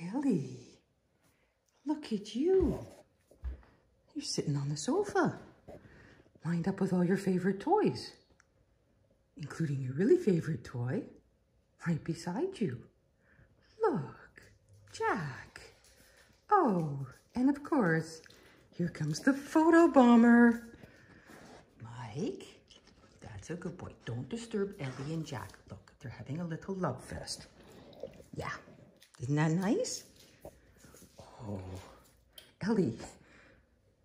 Ellie, look at you. You're sitting on the sofa, lined up with all your favorite toys, including your really favorite toy right beside you. Look, Jack. Oh, and of course, here comes the photo bomber. Mike, that's a good boy. Don't disturb Ellie and Jack. Look, they're having a little love fest. Yeah, isn't that nice? Oh, Ellie,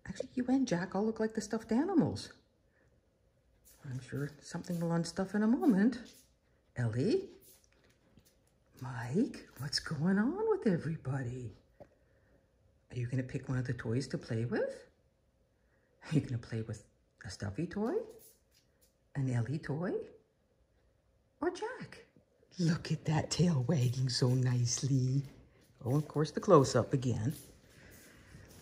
actually you and Jack all look like the stuffed animals. I'm sure something will unstuff in a moment. Ellie? Mike, what's going on with everybody? Are you going to pick one of the toys to play with? Are you going to play with a stuffy toy? An Ellie toy? Or Jack? Look at that tail wagging so nicely. Oh, of course, the close-up again.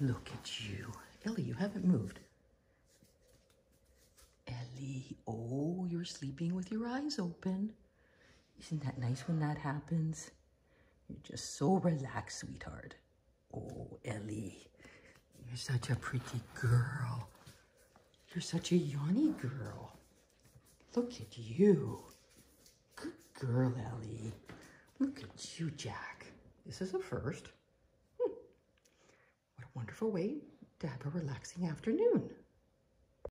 Look at you. Ellie, you haven't moved. Ellie, oh, you're sleeping with your eyes open. Isn't that nice when that happens? You're just so relaxed, sweetheart. Oh, Ellie, you're such a pretty girl. You're such a yawny girl. Look at you. Girl, Ellie. Look at you, Jack. This is a first. Hmm. What a wonderful way to have a relaxing afternoon.